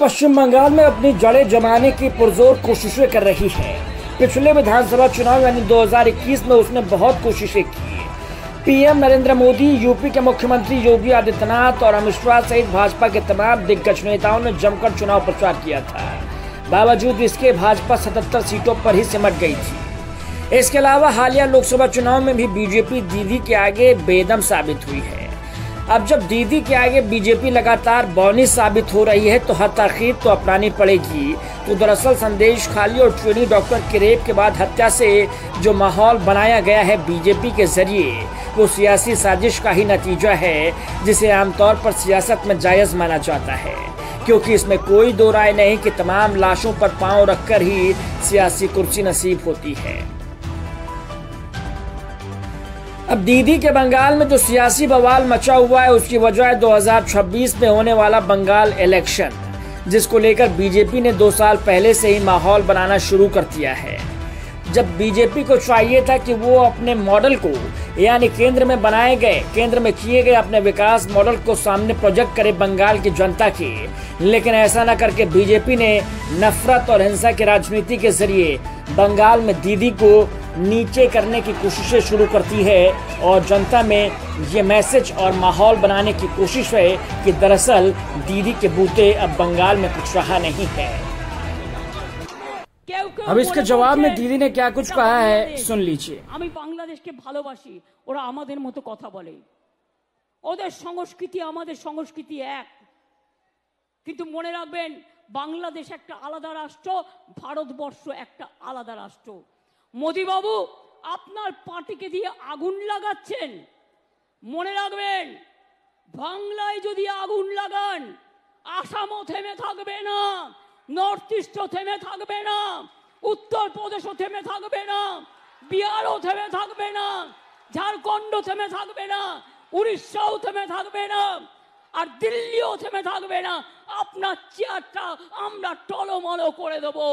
पश्चिम बंगाल में अपनी जड़ें जमाने की पुरजोर कोशिशें कर रही है। पिछले विधानसभा चुनाव यानी 2021 में उसने बहुत कोशिशें की। पीएम नरेंद्र मोदी, यूपी के मुख्यमंत्री योगी आदित्यनाथ और अमित शाह सहित भाजपा के तमाम दिग्गज नेताओं ने जमकर चुनाव प्रचार किया था। बावजूद इसके, भाजपा 77 सीटों पर ही सिमट गई थी। इसके अलावा हालिया लोकसभा चुनाव में भी बीजेपी दीदी के आगे बेदम साबित हुई है। अब जब दीदी के आगे बीजेपी लगातार बौनी साबित हो रही है तो हर तरकीब तो अपनानी पड़ेगी। तो दरअसल संदेश खाली और ट्रेनी डॉक्टर के रेप के बाद हत्या से जो माहौल बनाया गया है बीजेपी के ज़रिए, वो सियासी साजिश का ही नतीजा है, जिसे आमतौर पर सियासत में जायज़ माना जाता है। क्योंकि इसमें कोई दो राय नहीं कि तमाम लाशों पर पाँव रखकर ही सियासी कुर्सी नसीब होती है। अब दीदी के बंगाल में जो सियासी बवाल मचा हुआ है, उसकी वजह है 2026 में होने वाला बंगाल इलेक्शन, जिसको लेकर बीजेपी ने दो साल पहले से ही माहौल बनाना शुरू कर दिया है। जब बीजेपी को चाहिए था कि वो अपने मॉडल को, यानी केंद्र में बनाए गए, केंद्र में किए गए अपने विकास मॉडल को सामने प्रोजेक्ट करे बंगाल की जनता की, लेकिन ऐसा न करके बीजेपी ने नफरत और हिंसा की राजनीति के ज़रिए बंगाल में दीदी को नीचे करने की कोशिशें शुरू करती है और जनता में ये मैसेज और माहौल बनाने की कोशिश है कि दरअसल दीदी के बूते अब बंगाल में कुछ रहा नहीं है अब इसके जवाब में दीदी ने क्या कुछ कहा है सुन लीजिए আমি বাংলাদেশকে ভালোবাসি ওরা আমাদের মতো কথা বলে ওদের সংস্কৃতি আমাদের সংস্কৃতি এক কিন্তু মনে রাখবেন বাংলাদেশ একটা আলাদা রাষ্ট্র ভারতবর্ষ একটা আলাদা রাষ্ট্র মোদিবাবু, আপনার পার্টিকে দিয়ে আগুন লাগাচ্ছেন। মনে রাখবেন, বাংলায় যদি আগুন লাগান, আসামও থেমে থাকবে না, নর্থ ইস্টও থেমে থাকবে না উত্তর প্রদেশও থেমে থাকবে না, বিহারও থেমে থাকবে না ঝাড়খণ্ড থেমে থাকবে না, উড়িষ্যাও থেমে থাকবে না, আর দিল্লিও থেমে থাকবে না। আপনার চেয়ারটা আমরা টলমলো করে দেবো।